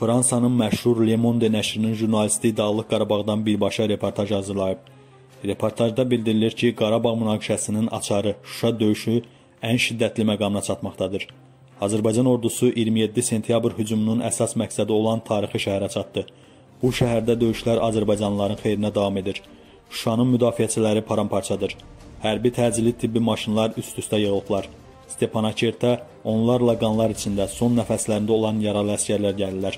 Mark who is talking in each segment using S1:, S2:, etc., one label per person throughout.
S1: Fransanın məşhur Le Monde nəşrinin jurnalisti Dağlıq Qarabağdan birbaşa reportaj hazırlayıb. Reportajda bildirilir ki, Qarabağ münaqişəsinin açarı Şuşa döyüşü ən şiddətli məqamına çatmaqdadır. Azərbaycan ordusu 27 sentyabr hücumunun əsas məqsədi olan tarixi şəhərə çatdı. Bu şəhərdə döyüşlər Azərbaycanlıların xeyrinə davam edir. Şuşanın müdafiəçiləri paramparçadır. Hərbi təcili tibbi maşınlar üst-üstə yığılıblar. Stepanakertə onlarla qanlar içində son nəfəslərində olan yaralı əsgərlər gəlirlər.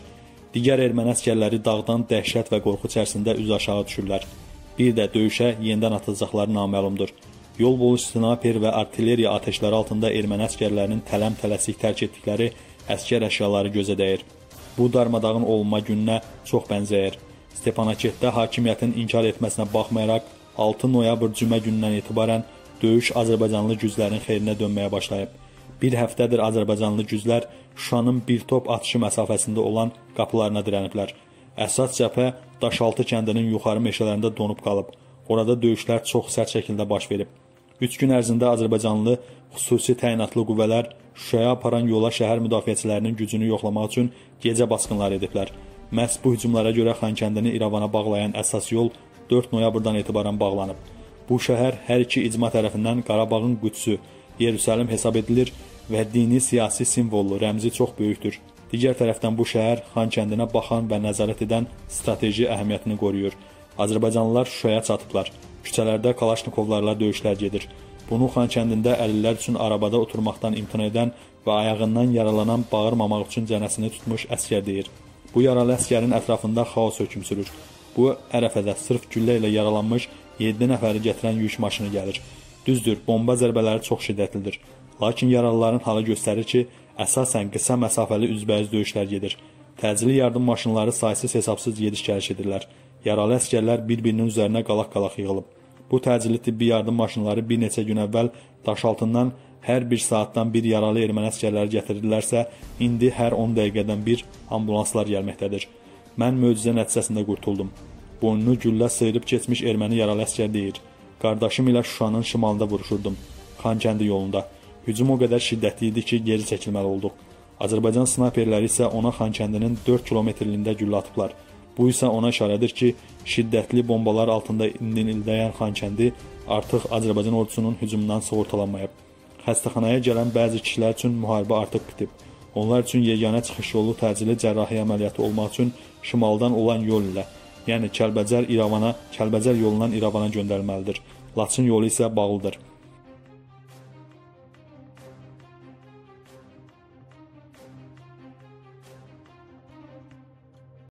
S1: Digər erməni əsgərləri dağdan dəhşət və qorxu içərisində üz aşağı düşürlər. Bir də döyüşə yenidən atılacaqları naməlumdur. Yol boyu snayper və artilleriya atəşləri altında erməni əsgərlərinin tələm-tələsik tərk etdikləri əskər əşyaları gözə dəyir. Bu darmadağın olunma gününə çox bənzəyir. Stepanaketdə hakimiyyətin inkar etməsinə baxmayaraq 6 noyabr cümə günündən etibarən döyüş Azərbaycanlı güclərin xeyrinə dönməyə başlayıb. Bir həftədir Azərbaycanlı güclər Şuşanın bir top atışı məsafəsində olan qapılarına dirəniblər. Əsas cəbhə Daşaltı kəndinin yuxarı meşələrində donub qalıb. Orada döyüşlər çox sərt şəkildə baş verib. 3 gün ərzində Azərbaycanlı xüsusi təyinatlı qüvvələr Şuşaya aparan yola şəhər müdafiəçilərinin gücünü yoxlamaq üçün gecə basqınlar ediblər. Məhz bu hücumlara görə Xankəndini İrəvana bağlayan əsas yol 4 noyabrdan etibarən bağlanıb. Bu şəhər hər iki icma tərəfindən Qarabağın qüdsü, Yerusəlim hesab edilir və dini siyasi simvollu, rəmzi çox böyükdür. Digər tərəfdən bu şəhər Xankəndinə baxan və nəzarət edən strateji əhəmiyyətini qoruyur. Azərbaycanlılar Şuşaya çatıblar. Küçələrdə Kalaşnikovlarla döyüşlər gedir. Bunu Xankəndində əlillər üçün arabada oturmaqdan imtina edən və ayağından yaralanan bağırmamaq üçün cənəsini tutmuş əskər deyir. Bu yaralı əskərin ətrafında xaos hökm sürür. Bu ərəfədə sırf güllə ilə yaralanmış 7 nəfəri gətirən yük maşını gəlir. Düzdür, bomba zərbələri çox şiddətlidir. Lakin yaralıların halı göstərir ki, əsasən qısa məsafəli üzbəyiz döyüşlər gedir. Təcili yardım maşınları saysız hesabsız gediş-gəliş edirlər. Yaralı əskərlər bir-birinin üzərinə qalaq-qalaq yığılıb. Bu təcili tibbi yardım maşınları bir neçə gün əvvəl Daşaltından hər bir saatdan bir yaralı erməni əskərləri gətirirdilərsə, indi hər 10 dəqiqədən bir ambulanslar gəlməkdədir. Mən möcüzə nəticəsində qurtuldum. Boynunu güllə sıyırıb keçmiş erməni yaralı əskər deyir. Qardaşım ilə Şuşanın şimalında vuruşurdum. Xankəndi yolunda. Hücum o qədər şiddətli idi ki, geri çəkilməli olduq. Azərbaycan snayperləri isə ona Xankəndinin 4 kilometrliyində güllə atıblar. Bu isə ona işarədir ki, şiddətli bombalar altında inildəyən Xankəndi artıq Azərbaycan ordusunun hücumundan sığortalanmayıb. Xəstəxanaya gələn bəzi kişilər üçün müharibə artıq bitib. Onlar üçün yeganə çıxış yolu təcili cərrahi əməliyyatı olmaq üçün şimaldan olan yol ilə yəni Kəlbəcər İrəvana, Kəlbəcər yolundan İrəvana göndərilməlidir. Laçın yolu isə bağlıdır.